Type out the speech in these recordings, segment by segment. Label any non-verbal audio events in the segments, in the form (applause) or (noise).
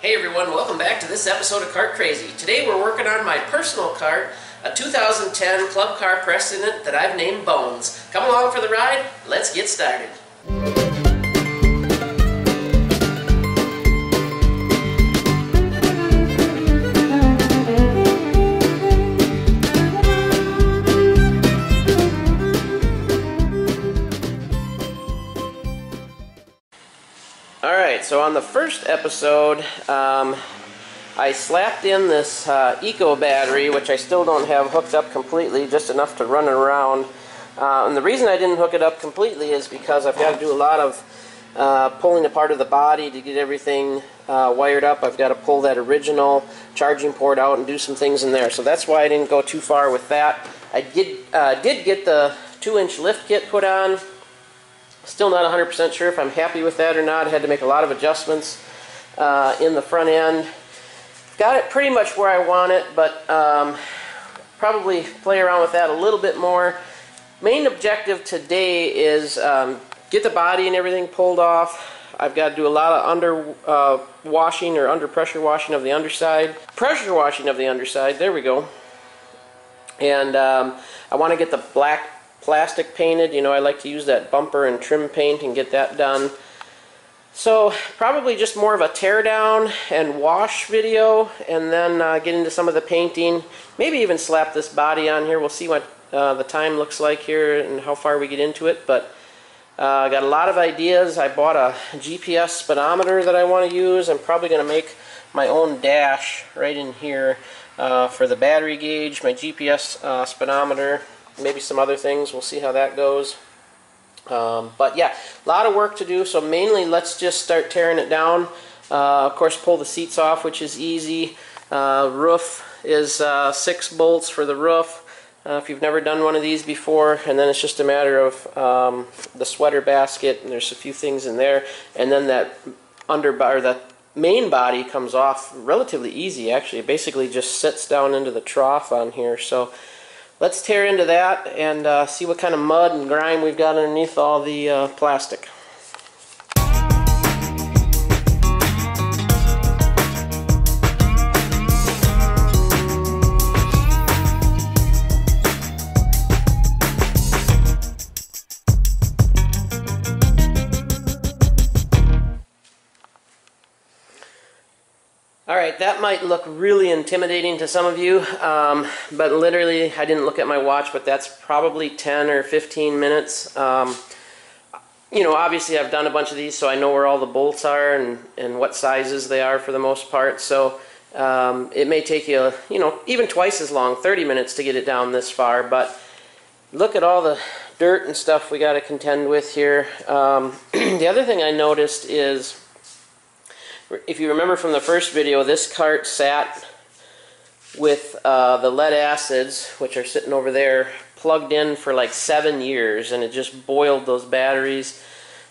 Hey everyone, welcome back to this episode of Kart Krazy. Today we're working on my personal cart, a 2010 Club Car Precedent that I've named Bones. Come along for the ride, let's get started. So on the first episode, um, I slapped in this uh, Eco battery, which I still don't have hooked up completely, just enough to run it around. Uh, and the reason I didn't hook it up completely is because I've got to do a lot of uh, pulling apart of the body to get everything uh, wired up. I've got to pull that original charging port out and do some things in there. So that's why I didn't go too far with that. I did, uh, did get the 2-inch lift kit put on. Still not 100% sure if I'm happy with that or not. I had to make a lot of adjustments uh, in the front end. Got it pretty much where I want it, but um, probably play around with that a little bit more. Main objective today is um, get the body and everything pulled off. I've got to do a lot of under uh, washing or under pressure washing of the underside. Pressure washing of the underside, there we go. And um, I want to get the black plastic painted. You know, I like to use that bumper and trim paint and get that done. So probably just more of a tear down and wash video and then uh, get into some of the painting. Maybe even slap this body on here. We'll see what uh, the time looks like here and how far we get into it. But uh, I got a lot of ideas. I bought a GPS speedometer that I want to use. I'm probably going to make my own dash right in here uh, for the battery gauge, my GPS uh, speedometer, maybe some other things. We'll see how that goes. Um, but yeah, a lot of work to do. So mainly, let's just start tearing it down. Uh, of course, pull the seats off, which is easy. Uh, roof is uh, six bolts for the roof. Uh, if you've never done one of these before, and then it's just a matter of um, the sweater basket, and there's a few things in there, and then that under or that main body comes off relatively easy. Actually, it basically just sits down into the trough on here. So let's tear into that and uh, see what kind of mud and grime we've got underneath all the uh, plastic. Might look really intimidating to some of you, um, but literally, I didn't look at my watch, but that's probably 10 or 15 minutes. Um, you know, obviously I've done a bunch of these, so I know where all the bolts are and, and what sizes they are for the most part, so um, it may take you, you know, even twice as long, 30 minutes to get it down this far, but look at all the dirt and stuff we got to contend with here. Um, (clears throat) the other thing I noticed is if you remember from the first video, this cart sat with uh, the lead acids, which are sitting over there, plugged in for like seven years, and it just boiled those batteries.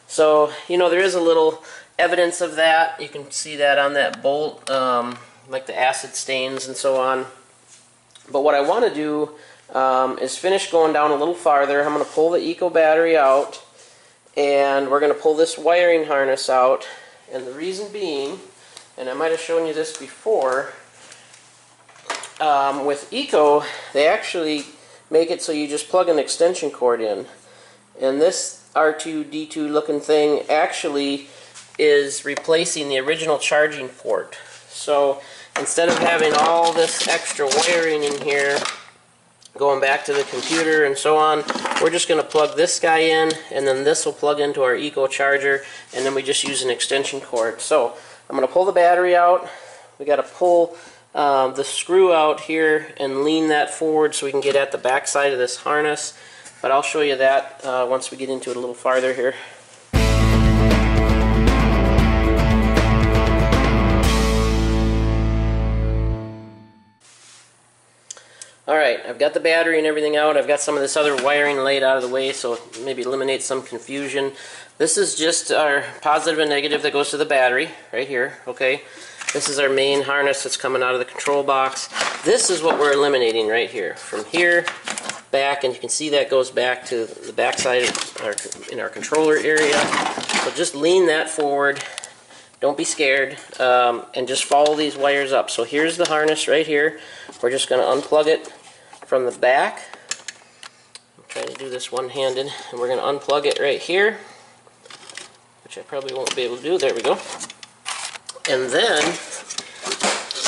So, you know, there is a little evidence of that. You can see that on that bolt, um, like the acid stains and so on. But what I want to do um, is finish going down a little farther. I'm going to pull the Eco battery out, and we're going to pull this wiring harness out and the reason being, and I might have shown you this before, um, with Eco, they actually make it so you just plug an extension cord in. And this R2-D2 looking thing actually is replacing the original charging port. So instead of having all this extra wiring in here, going back to the computer and so on, we're just going to plug this guy in and then this will plug into our Eco charger and then we just use an extension cord. So I'm going to pull the battery out. We got to pull um, the screw out here and lean that forward so we can get at the back side of this harness. But I'll show you that uh, once we get into it a little farther here. Alright, I've got the battery and everything out. I've got some of this other wiring laid out of the way so maybe eliminate some confusion. This is just our positive and negative that goes to the battery right here, okay? This is our main harness that's coming out of the control box. This is what we're eliminating right here. From here back, and you can see that goes back to the back side of our, in our controller area. So just lean that forward don't be scared, um, and just follow these wires up. So here's the harness right here. We're just going to unplug it from the back. I'm trying to do this one-handed, and we're going to unplug it right here, which I probably won't be able to do. There we go. And then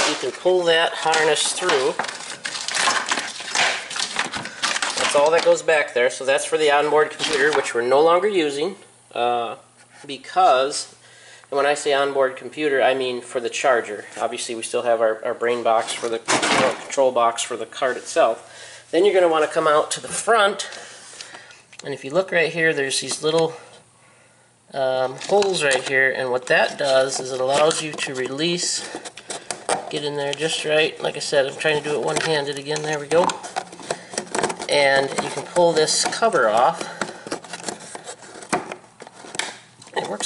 you can pull that harness through. That's all that goes back there. So that's for the onboard computer, which we're no longer using uh, because and when I say onboard computer, I mean for the charger. Obviously, we still have our, our brain box for the control box for the card itself. Then you're going to want to come out to the front, and if you look right here, there's these little um, holes right here, and what that does is it allows you to release, get in there just right. Like I said, I'm trying to do it one-handed again. There we go. And you can pull this cover off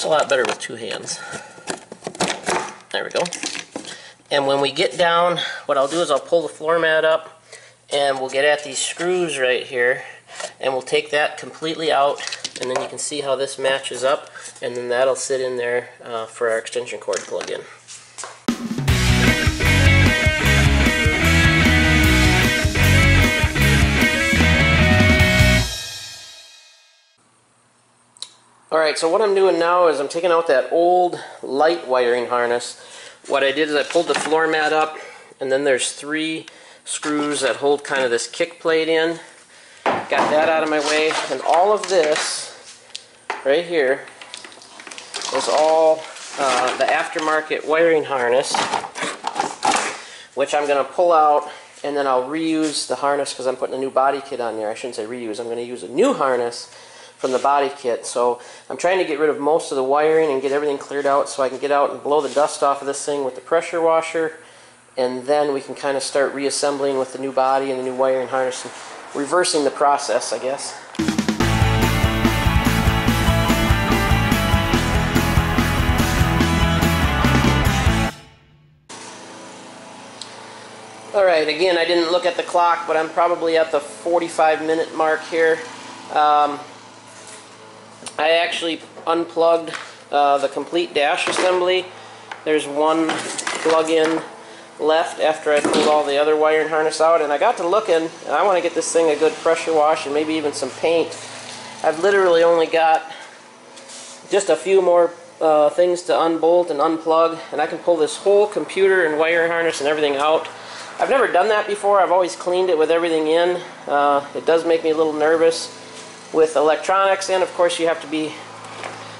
a lot better with two hands. There we go. And when we get down, what I'll do is I'll pull the floor mat up and we'll get at these screws right here and we'll take that completely out and then you can see how this matches up and then that'll sit in there uh, for our extension cord plug-in. Alright, so what I'm doing now is I'm taking out that old light wiring harness. What I did is I pulled the floor mat up, and then there's three screws that hold kind of this kick plate in. Got that out of my way, and all of this right here is all uh, the aftermarket wiring harness, which I'm going to pull out and then I'll reuse the harness because I'm putting a new body kit on there. I shouldn't say reuse, I'm going to use a new harness from the body kit. So I'm trying to get rid of most of the wiring and get everything cleared out so I can get out and blow the dust off of this thing with the pressure washer and then we can kind of start reassembling with the new body and the new wiring harness and reversing the process I guess. Alright, again, I didn't look at the clock, but I'm probably at the 45 minute mark here. Um, I actually unplugged uh, the complete dash assembly. There's one plug-in left after I pulled all the other wiring harness out and I got to looking and I want to get this thing a good pressure wash and maybe even some paint. I've literally only got just a few more uh, things to unbolt and unplug and I can pull this whole computer and wire harness and everything out. I've never done that before. I've always cleaned it with everything in. Uh, it does make me a little nervous with electronics and of course you have to be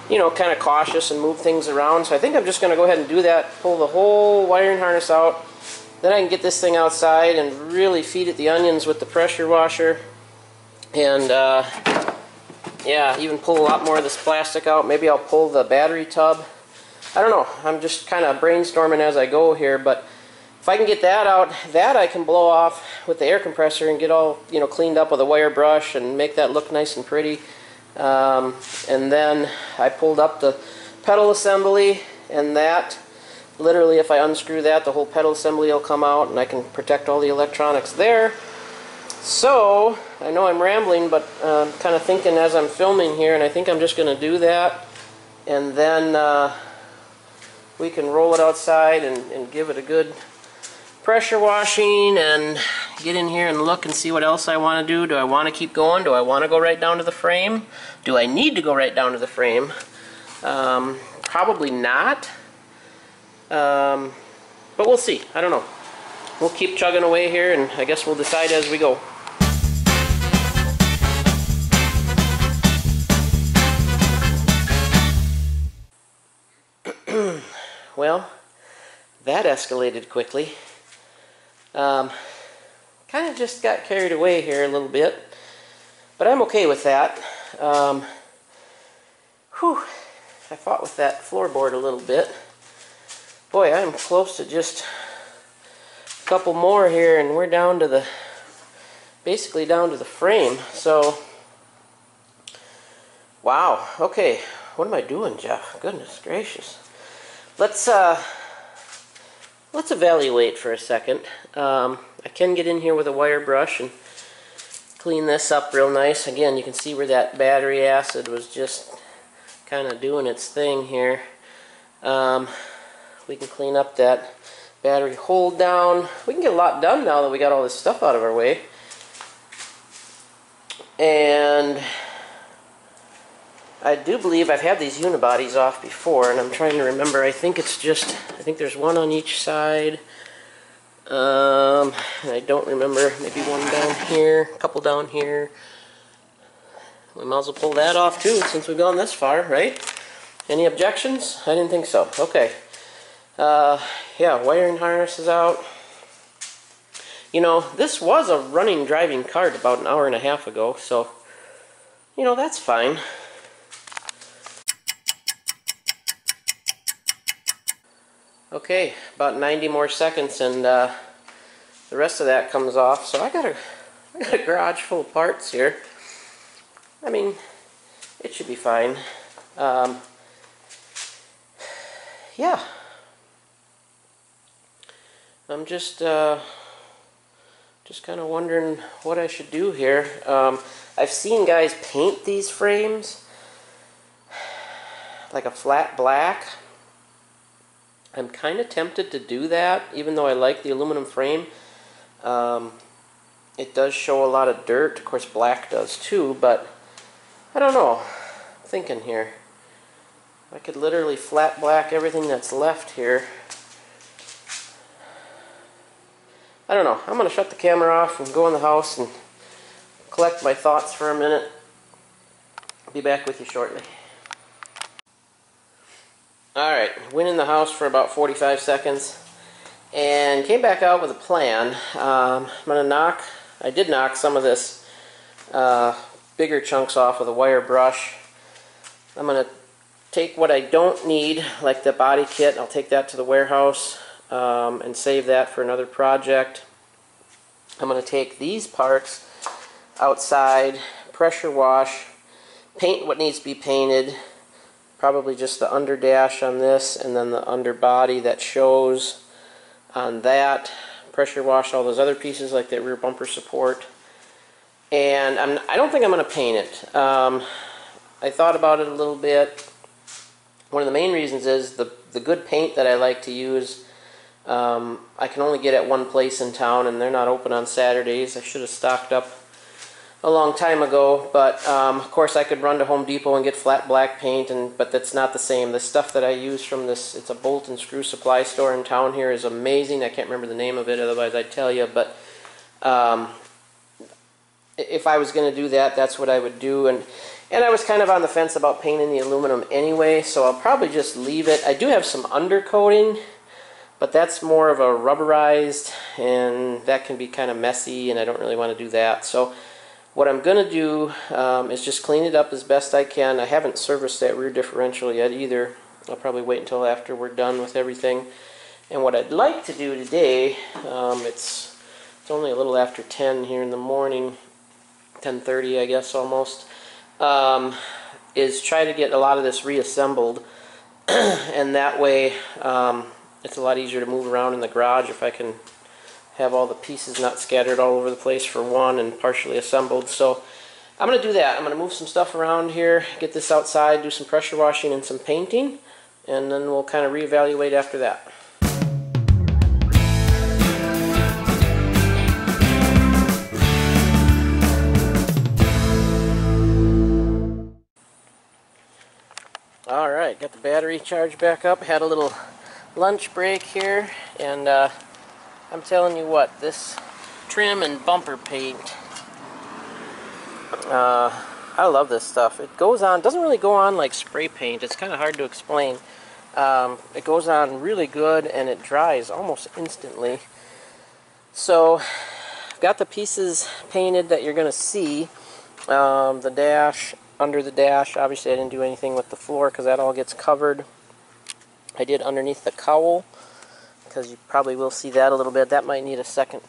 you know kind of cautious and move things around. So I think I'm just gonna go ahead and do that pull the whole wiring harness out. Then I can get this thing outside and really feed it the onions with the pressure washer. And uh, yeah even pull a lot more of this plastic out. Maybe I'll pull the battery tub. I don't know. I'm just kind of brainstorming as I go here but if I can get that out, that I can blow off with the air compressor and get all you know cleaned up with a wire brush and make that look nice and pretty. Um, and then I pulled up the pedal assembly and that literally if I unscrew that the whole pedal assembly will come out and I can protect all the electronics there. So I know I'm rambling but I'm kind of thinking as I'm filming here and I think I'm just going to do that and then uh, we can roll it outside and, and give it a good pressure washing and get in here and look and see what else I want to do. Do I want to keep going? Do I want to go right down to the frame? Do I need to go right down to the frame? Um, probably not. Um, but we'll see. I don't know. We'll keep chugging away here and I guess we'll decide as we go. (clears throat) well, that escalated quickly. Um, kind of just got carried away here a little bit, but I'm okay with that. Um, whew, I fought with that floorboard a little bit. Boy, I'm close to just a couple more here, and we're down to the, basically down to the frame. So, wow, okay, what am I doing, Jeff? Goodness gracious. Let's, uh, let's evaluate for a second. Um, I can get in here with a wire brush and clean this up real nice. Again, you can see where that battery acid was just kind of doing its thing here. Um, we can clean up that battery hold down. We can get a lot done now that we got all this stuff out of our way. And I do believe I've had these unibodies off before, and I'm trying to remember. I think it's just, I think there's one on each side. Um, I don't remember. Maybe one down here, a couple down here. We might as well pull that off too, since we've gone this far, right? Any objections? I didn't think so. Okay. Uh, yeah, wiring harness is out. You know, this was a running driving cart about an hour and a half ago, so, you know, that's fine. Okay, about 90 more seconds and uh, the rest of that comes off. So I got, a, I got a garage full of parts here. I mean, it should be fine. Um, yeah. I'm just uh, just kind of wondering what I should do here. Um, I've seen guys paint these frames like a flat black. I'm kind of tempted to do that, even though I like the aluminum frame. Um, it does show a lot of dirt. Of course, black does too, but I don't know. I'm thinking here. I could literally flat black everything that's left here. I don't know. I'm going to shut the camera off and go in the house and collect my thoughts for a minute. I'll be back with you shortly. Alright, went in the house for about 45 seconds and came back out with a plan. Um, I'm going to knock, I did knock some of this uh, bigger chunks off with a wire brush. I'm going to take what I don't need, like the body kit, I'll take that to the warehouse um, and save that for another project. I'm going to take these parts outside, pressure wash, paint what needs to be painted, probably just the under dash on this and then the underbody that shows on that, pressure wash all those other pieces like that rear bumper support. And I'm, I do not think I'm going to paint it. Um, I thought about it a little bit. One of the main reasons is the, the good paint that I like to use um, I can only get at one place in town and they're not open on Saturdays. I should have stocked up a long time ago, but um, of course I could run to Home Depot and get flat black paint, and but that's not the same. The stuff that I use from this, it's a bolt and screw supply store in town here, is amazing. I can't remember the name of it, otherwise I'd tell you, but um, if I was going to do that, that's what I would do. And and I was kind of on the fence about painting the aluminum anyway, so I'll probably just leave it. I do have some undercoating but that's more of a rubberized and that can be kind of messy and I don't really want to do that. So what I'm going to do um, is just clean it up as best I can. I haven't serviced that rear differential yet either. I'll probably wait until after we're done with everything. And what I'd like to do today, um, it's, it's only a little after 10 here in the morning, 10.30 I guess almost, um, is try to get a lot of this reassembled (clears throat) and that way um, it's a lot easier to move around in the garage if I can have all the pieces not scattered all over the place for one and partially assembled. So I'm going to do that. I'm going to move some stuff around here, get this outside, do some pressure washing and some painting, and then we'll kind of reevaluate after that. Alright, got the battery charged back up, had a little lunch break here and uh, I'm telling you what this trim and bumper paint uh, I love this stuff. It goes on doesn't really go on like spray paint. It's kind of hard to explain. Um, it goes on really good and it dries almost instantly. So I've got the pieces painted that you're gonna see um, the dash under the dash. Obviously I didn't do anything with the floor because that all gets covered. I did underneath the cowl because you probably will see that a little bit. That might need a second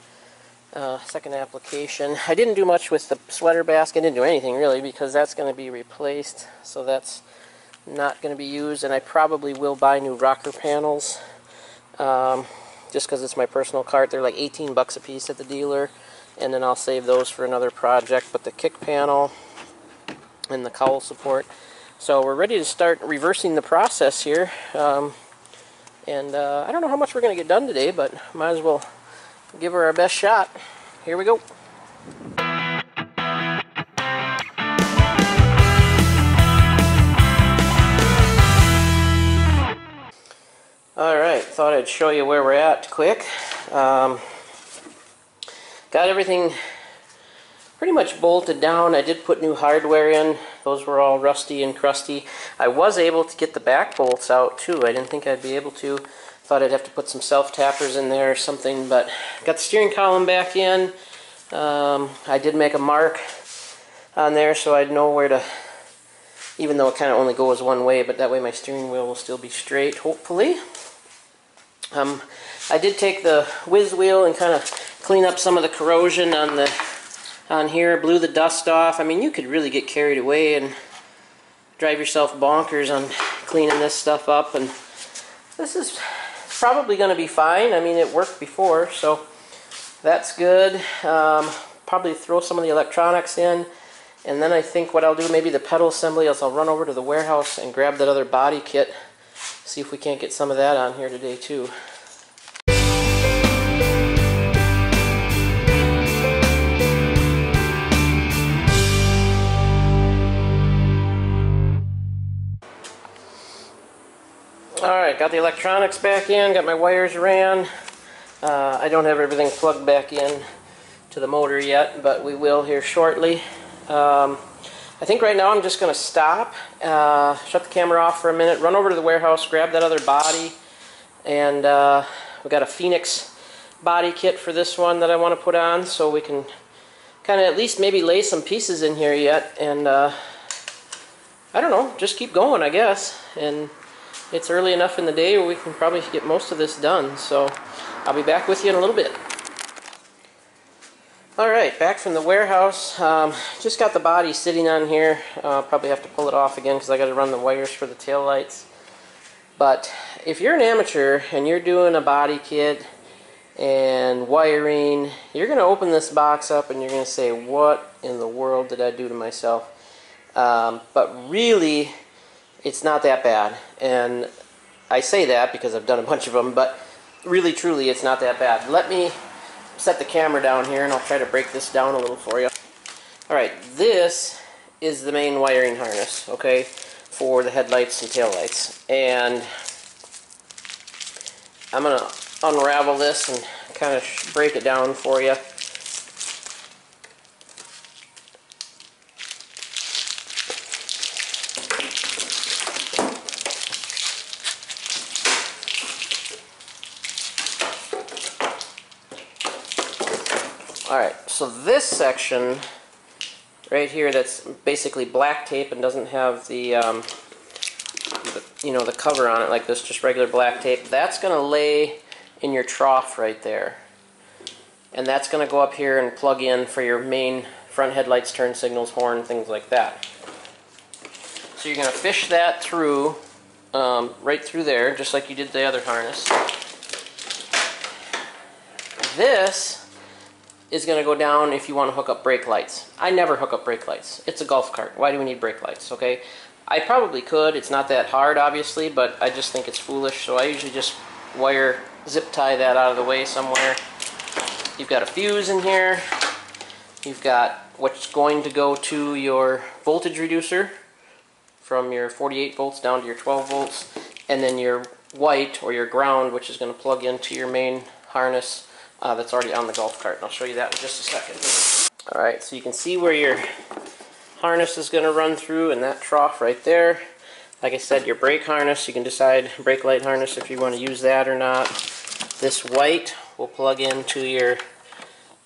uh, second application. I didn't do much with the sweater basket. I didn't do anything really because that's going to be replaced. So that's not going to be used. And I probably will buy new rocker panels um, just because it's my personal cart. They're like 18 bucks a piece at the dealer. And then I'll save those for another project. But the kick panel and the cowl support so we're ready to start reversing the process here. Um, And uh, I don't know how much we're going to get done today, but might as well give her our best shot. Here we go. Alright, thought I'd show you where we're at quick. Um, got everything pretty much bolted down. I did put new hardware in. Those were all rusty and crusty. I was able to get the back bolts out too. I didn't think I'd be able to. Thought I'd have to put some self-tappers in there or something, but got the steering column back in. Um, I did make a mark on there so I'd know where to, even though it kind of only goes one way, but that way my steering wheel will still be straight, hopefully. Um, I did take the whiz wheel and kind of clean up some of the corrosion on the on here, blew the dust off. I mean, you could really get carried away and drive yourself bonkers on cleaning this stuff up. And this is probably going to be fine. I mean, it worked before, so that's good. Um, probably throw some of the electronics in. And then I think what I'll do, maybe the pedal assembly, is I'll run over to the warehouse and grab that other body kit See if we can't get some of that on here today too. Alright, got the electronics back in, got my wires ran. Uh, I don't have everything plugged back in to the motor yet, but we will here shortly. Um, I think right now I'm just going to stop, uh, shut the camera off for a minute, run over to the warehouse, grab that other body, and uh, we've got a Phoenix body kit for this one that I want to put on so we can kind of at least maybe lay some pieces in here yet and uh, I don't know, just keep going I guess and it's early enough in the day where we can probably get most of this done so I'll be back with you in a little bit. Alright, back from the warehouse. Um, just got the body sitting on here. Uh, probably have to pull it off again because I got to run the wires for the tail lights. But if you're an amateur and you're doing a body kit and wiring, you're going to open this box up and you're going to say, what in the world did I do to myself? Um, but really, it's not that bad. And I say that because I've done a (laughs) bunch of them, but really, truly, it's not that bad. Let me set the camera down here and I'll try to break this down a little for you. Alright, this is the main wiring harness, okay, for the headlights and taillights. And I'm going to unravel this and kind of break it down for you. Alright, so this section right here that's basically black tape and doesn't have the, um, the, you know, the cover on it like this, just regular black tape, that's going to lay in your trough right there. And that's going to go up here and plug in for your main front headlights, turn signals, horn, things like that. So you're going to fish that through, um, right through there, just like you did the other harness. This is going to go down if you want to hook up brake lights. I never hook up brake lights. It's a golf cart. Why do we need brake lights, okay? I probably could. It's not that hard, obviously, but I just think it's foolish, so I usually just wire, zip tie that out of the way somewhere. You've got a fuse in here. You've got what's going to go to your voltage reducer from your 48 volts down to your 12 volts, and then your white, or your ground, which is going to plug into your main harness uh, that's already on the golf cart. And I'll show you that in just a second. Alright, so you can see where your harness is going to run through in that trough right there. Like I said, your brake harness, you can decide brake light harness if you want to use that or not. This white will plug into your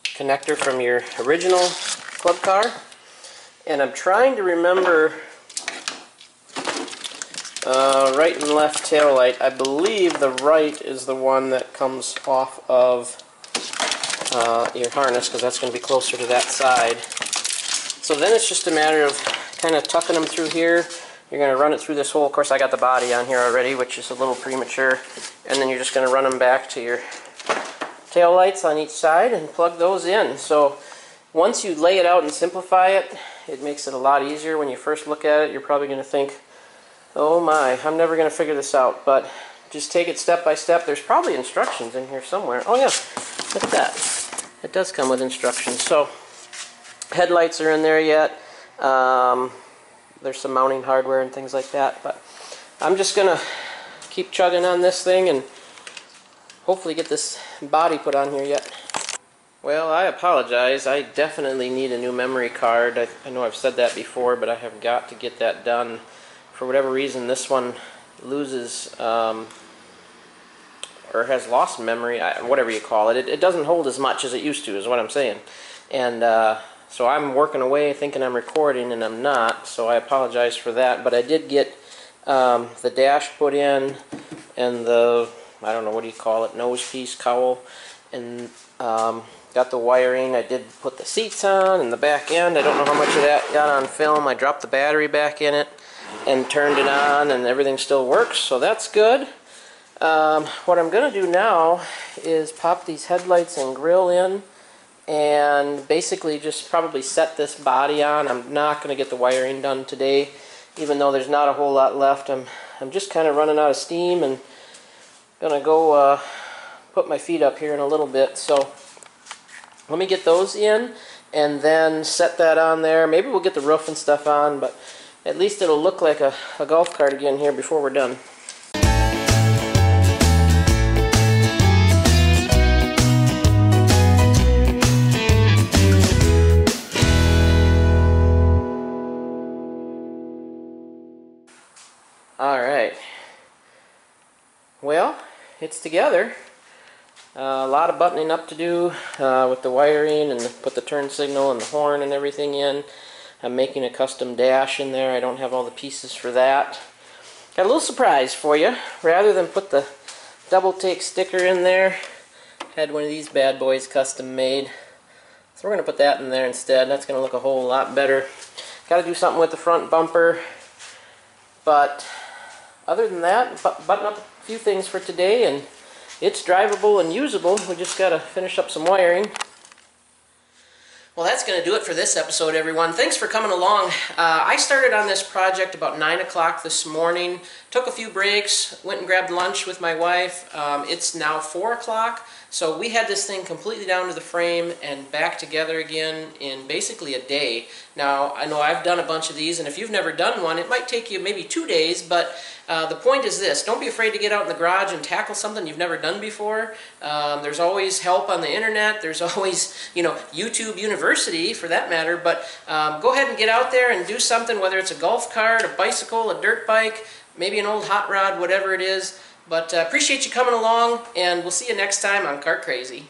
connector from your original club car. And I'm trying to remember uh, right and left tail light. I believe the right is the one that comes off of uh, your harness because that's going to be closer to that side. So then it's just a matter of kind of tucking them through here. You're going to run it through this hole. Of course, I got the body on here already, which is a little premature. And then you're just going to run them back to your tail lights on each side and plug those in. So once you lay it out and simplify it, it makes it a lot easier. When you first look at it, you're probably going to think, oh my, I'm never going to figure this out. But just take it step by step. There's probably instructions in here somewhere. Oh yeah, look at that. It does come with instructions. So headlights are in there yet. Um, there's some mounting hardware and things like that. But I'm just gonna keep chugging on this thing and hopefully get this body put on here yet. Well, I apologize. I definitely need a new memory card. I, I, know I've said that before, but I have got to get that done. For whatever reason, this one loses um, or has lost memory, whatever you call it. it. It doesn't hold as much as it used to, is what I'm saying. And uh, so I'm working away thinking I'm recording, and I'm not, so I apologize for that. But I did get um, the dash put in and the, I don't know, what do you call it, nose piece cowl. And um, got the wiring. I did put the seats on and the back end. I don't know how much of that got on film. I dropped the battery back in it and turned it on and everything still works, so that's good. Um, what I'm going to do now is pop these headlights and grill in and basically just probably set this body on. I'm not going to get the wiring done today, even though there's not a whole lot left. I'm, I'm just kind of running out of steam and going to go uh, put my feet up here in a little bit. So let me get those in and then set that on there. Maybe we'll get the roof and stuff on, but at least it'll look like a, a golf cart again here before we're done. It's together. Uh, a lot of buttoning up to do uh, with the wiring and put the turn signal and the horn and everything in. I'm making a custom dash in there. I don't have all the pieces for that. Got a little surprise for you. Rather than put the double take sticker in there, had one of these bad boys custom made. So we're going to put that in there instead. That's going to look a whole lot better. Got to do something with the front bumper. But other than that, button up few things for today and it's drivable and usable. We just got to finish up some wiring. Well, that's going to do it for this episode, everyone. Thanks for coming along. Uh, I started on this project about 9 o'clock this morning, took a few breaks, went and grabbed lunch with my wife. Um, it's now 4 o'clock, so we had this thing completely down to the frame and back together again in basically a day. Now, I know I've done a bunch of these, and if you've never done one, it might take you maybe two days, but uh, the point is this, don't be afraid to get out in the garage and tackle something you've never done before. Um, there's always help on the internet, there's (laughs) always, you know, YouTube University for that matter, but um, go ahead and get out there and do something, whether it's a golf cart, a bicycle, a dirt bike, maybe an old hot rod, whatever it is. But uh, appreciate you coming along, and we'll see you next time on Kart Krazy.